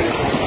なんですよ